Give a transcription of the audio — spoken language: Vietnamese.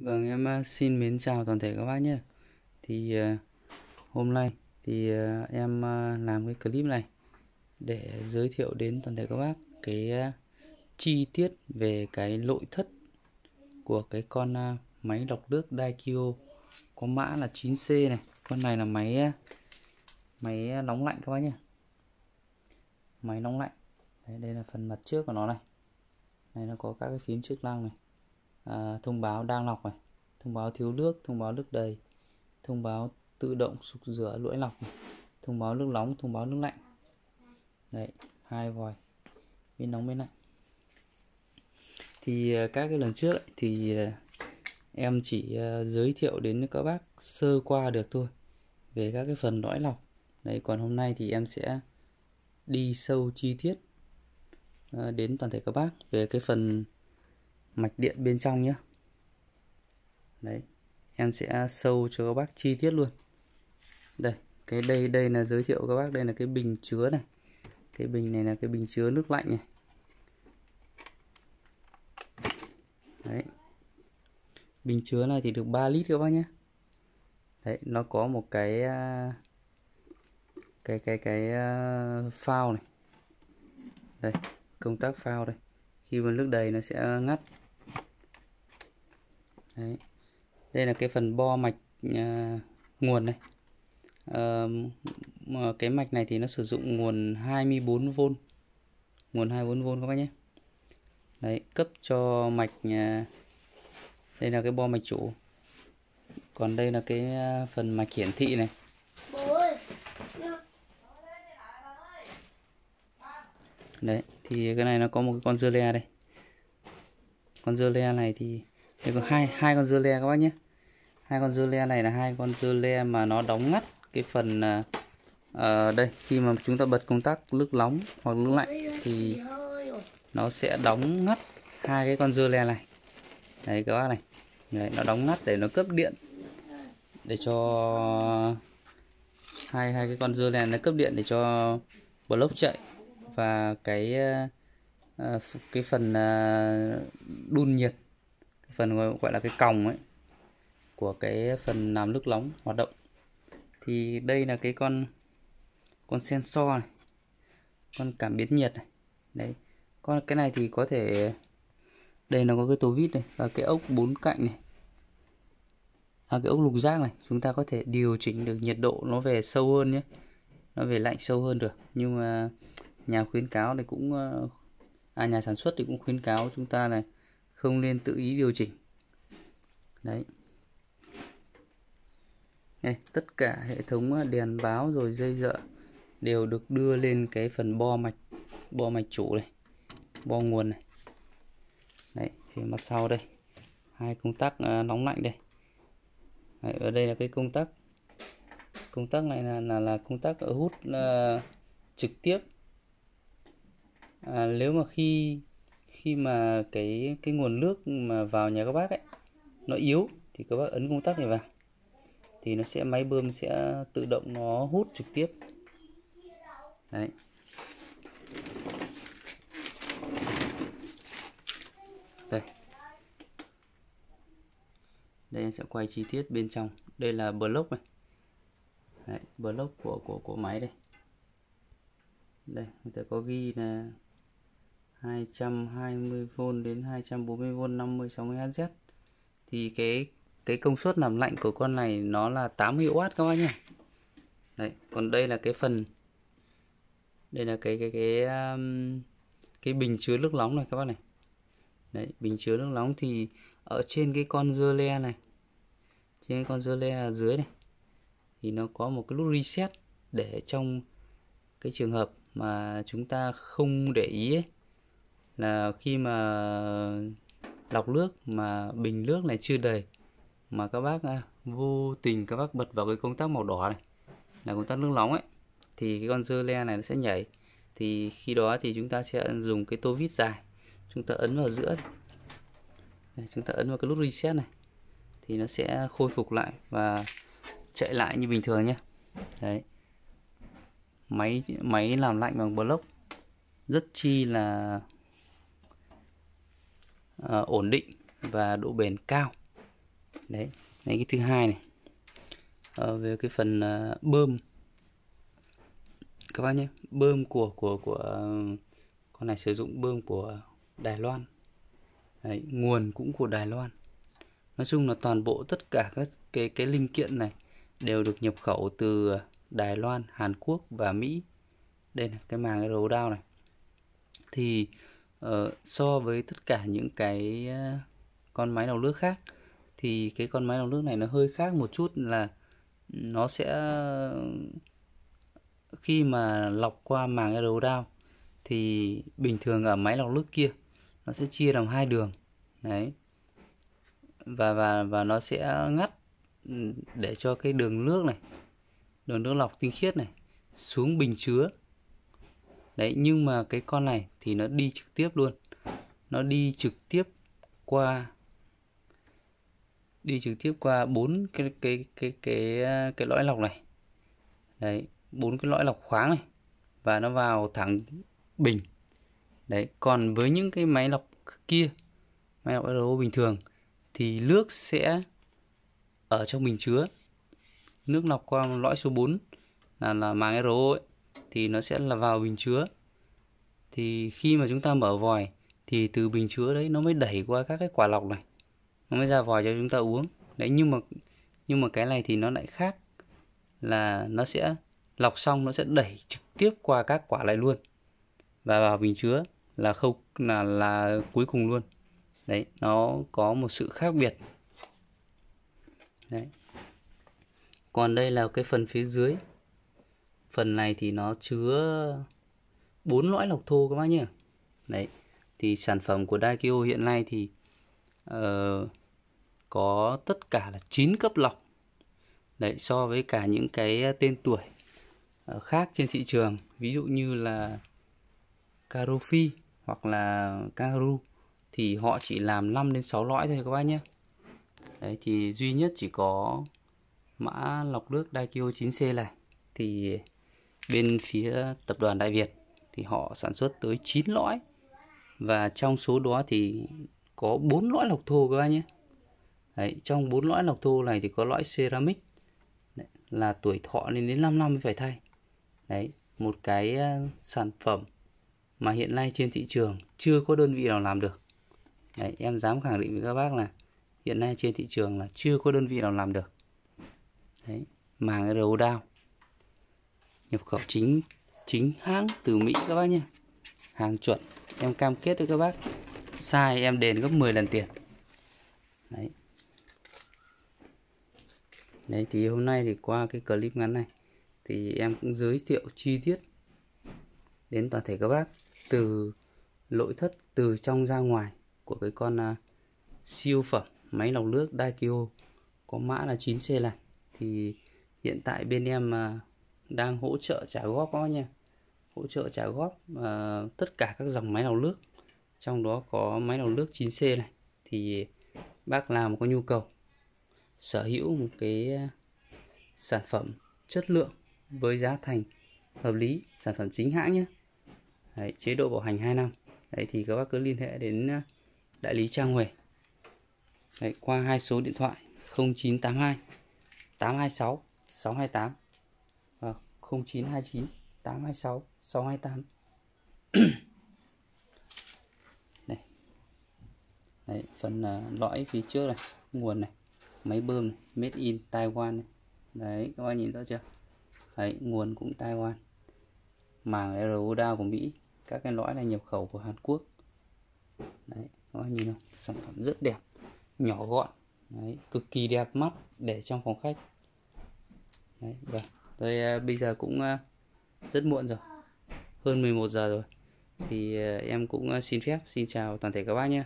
Vâng, em ờ, xin mến chào toàn thể các bác nhé. Thì ờ, hôm nay thì ờ, em làm cái clip này để giới thiệu đến toàn thể các bác cái chi tiết về cái nội thất của cái con máy lọc nước Daikyo có mã là 9C này. Con này là máy máy nóng lạnh các bác nhé. Máy nóng lạnh. Đấy, đây là phần mặt trước của nó này. này nó có các cái phím chức năng này à, thông báo đang lọc này thông báo thiếu nước thông báo nước đầy thông báo tự động sục rửa lỗi lọc này. thông báo nước nóng thông báo nước lạnh đấy hai vòi bên nóng bên lạnh thì à, các cái lần trước ấy, thì à, em chỉ à, giới thiệu đến các bác sơ qua được thôi về các cái phần lõi lọc đấy còn hôm nay thì em sẽ đi sâu chi tiết đến toàn thể các bác về cái phần mạch điện bên trong nhé đấy, em sẽ sâu cho các bác chi tiết luôn. Đây, cái đây đây là giới thiệu các bác, đây là cái bình chứa này. Cái bình này là cái bình chứa nước lạnh này. Đấy. Bình chứa này thì được 3 lít các bác nhé. Đấy, nó có một cái à, cái cái cái à, phao này. Đây, công tắc phao đây. Khi mà nước đầy nó sẽ ngắt. Đấy. Đây là cái phần bo mạch à, nguồn này. À, mà cái mạch này thì nó sử dụng nguồn 24V. Nguồn 24V các bác nhé. Đấy, cấp cho mạch à, đây là cái bo mạch chủ. Còn đây là cái à, phần mạch hiển thị này. Đấy, thì cái này nó có một cái con dưa le đây. Con dưa le này thì đây có hai hai con dưa le các bác nhé. Hai con dưa le này là hai con dưa le mà nó đóng ngắt cái phần uh, đây khi mà chúng ta bật công tắc nước nóng hoặc nước lạnh thì nó sẽ đóng ngắt hai cái con dưa le này. Đấy các bác này. Đấy, nó đóng ngắt để nó cấp điện để cho hai hai cái con dưa le nó cấp điện để cho block chạy và cái uh, cái phần uh, đun nhiệt phần gọi là cái còng ấy của cái phần làm nước nóng hoạt động. Thì đây là cái con con sensor này con cảm biến nhiệt này. Đấy con cái này thì có thể đây nó có cái tố vít này và cái ốc bốn cạnh này. À, cái ốc lục giác này chúng ta có thể điều chỉnh được nhiệt độ nó về sâu hơn nhé. Nó về lạnh sâu hơn được nhưng mà nhà khuyến cáo thì cũng à nhà sản xuất thì cũng khuyến cáo chúng ta này không nên tự ý điều chỉnh. Đấy. Đây, tất cả hệ thống à, đèn báo rồi dây dợ đều được đưa lên cái phần bo mạch bo mạch chủ này bo nguồn này. Đấy phía mặt sau đây. Hai công tắc à, nóng lạnh đây. Đấy, ở đây là cái công tắc. Công tắc này là là, là công tắc hút uh, trực tiếp. À, nếu mà khi khi mà cái cái nguồn nước mà vào nhà các bác ấy nó yếu thì các bác ấn công tắc này vào. Thì nó sẽ máy bơm sẽ tự động nó hút trực tiếp. Đấy. Đây. Đây em sẽ quay chi tiết bên trong. Đây là block này. Đấy, block của của của máy đây. Đây người ta có ghi là 220V đến 240V 50 60Hz thì cái cái công suất làm lạnh của con này nó là 80W các bác nhé đấy còn đây là cái phần đây là cái cái cái um, cái bình chứa nước nóng này các bác này. Đấy bình chứa nước nóng thì ở trên cái con dưa le này trên con dưa le ở dưới này thì nó có một cái nút reset để trong cái trường hợp mà chúng ta không để ý ấy, là khi mà lọc nước mà bình nước này chưa đầy mà các bác à, vô tình các bác bật vào cái công tắc màu đỏ này là công tắc nước nóng ấy thì cái con dơ le này nó sẽ nhảy. Thì khi đó thì chúng ta sẽ dùng cái tô vít dài chúng ta ấn vào giữa này. chúng ta ấn vào cái nút reset này. Thì nó sẽ khôi phục lại và chạy lại như bình thường nhé. Đấy. Máy máy làm lạnh bằng block rất chi là uh, ổn định và độ bền cao. Đấy đấy cái thứ hai này. Ờ, về cái phần uh, bơm. Các bác nhé bơm của của của ờ, con này sử dụng bơm của Đài Loan. Đấy, nguồn cũng của Đài Loan. Nói chung là toàn bộ tất cả các cái cái linh kiện này đều được nhập khẩu từ Đài Loan Hàn Quốc và Mỹ. Đây là cái màng RO đao này. Thì uh, so với tất cả những cái ờ, con máy lọc nước khác thì cái con máy lọc nước này nó hơi khác một chút là nó sẽ khi mà lọc qua màng RO down thì bình thường ở máy lọc nước kia nó sẽ chia làm hai đường đấy. Và và và nó sẽ ngắt ừ, để cho cái đường nước này đường nước lọc tinh khiết này xuống bình chứa đấy nhưng mà cái con này thì nó đi trực tiếp luôn. Nó đi trực tiếp qua đi trực tiếp qua bốn cái cái cái cái cái lõi lọc này. Đấy bốn cái lõi lọc khoáng này. Và nó vào thẳng bình. Đấy còn với những cái máy lọc kia máy lọc RO bình thường thì nước sẽ ở trong bình chứa. Nước lọc qua lõi số 4 là là màng RO ấy, thì nó sẽ là vào bình chứa. Thì khi mà chúng ta mở vòi, thì từ bình chứa đấy nó mới đẩy qua các cái quả lọc này. Nó mới ra vòi cho chúng ta uống. Đấy, nhưng mà nhưng mà cái này thì nó lại khác là nó sẽ lọc xong nó sẽ đẩy trực tiếp qua các quả lại luôn. Và vào bình chứa là khâu, là là cuối cùng luôn. Đấy, nó có một sự khác biệt. Đấy. Còn đây là cái phần phía dưới phần này thì nó chứa bốn lõi lọc thô các bác nhé. Đấy thì sản phẩm của Daikyo hiện nay thì uh, có tất cả là 9 cấp lọc. Đấy so với cả những cái tên tuổi uh, khác trên thị trường ví dụ như là Carofi hoặc là Karu thì họ chỉ làm 5 đến 6 lõi thôi các bác nhé. Đấy thì duy nhất chỉ có mã lọc nước Daikyo 9C này. Thì bên phía tập đoàn Đại Việt thì họ sản xuất tới 9 lõi. Và trong số đó thì có 4 lõi lọc thô các bác nhé. Đấy, trong 4 lõi lọc thô này thì có lõi ceramic. Đấy, là tuổi thọ lên đến 5 năm mới phải thay. Đấy, một cái ờ, sản phẩm mà hiện nay trên thị trường chưa có đơn vị nào làm được. Đấy, em dám khẳng định với các bác là hiện nay trên thị trường là chưa có đơn vị nào làm được. Đấy, màng RO đao nhập khẩu chính chính hãng từ Mỹ các bác nhé. Hàng chuẩn em cam kết với các bác. Sai em đền gấp 10 lần tiền. Đấy. Đấy thì hôm nay thì qua cái clip ngắn này thì em cũng giới thiệu chi tiết đến toàn thể các bác từ nội thất từ trong ra ngoài của cái con uh, siêu phẩm máy lọc nước Daikyo có mã là 9C này. Thì hiện tại bên em uh, đang hỗ trợ trả góp đó nha. Hỗ trợ trả góp à, tất cả các dòng máy lọc nước. Trong đó có máy lọc nước 9C này. Thì bác nào có nhu cầu. Sở hữu một cái à, sản phẩm chất lượng với giá thành hợp lý sản phẩm chính hãng nhé Đấy, chế độ bảo hành 2 năm. Đấy, thì các bác cứ liên hệ đến à, đại lý Trang Huệ. Đấy, qua hai số điện thoại 0982 826 628 0929 826 628 này. Đấy, phần uh, lõi phía trước này nguồn này máy bơm này made in Taiwan này. đấy các bạn nhìn rõ chưa? Đấy nguồn cũng Taiwan. Màng RO của Mỹ các cái lõi này nhập khẩu của Hàn Quốc. Đấy các bạn nhìn không? Sản phẩm rất đẹp nhỏ gọn. Đấy cực kỳ đẹp mắt để trong phòng khách. Đấy vâng tôi uh, à, bây giờ cũng uh, rất muộn rồi. Hơn 11 giờ rồi. Thì uh, em cũng uh, xin phép xin chào toàn thể các bác nhé.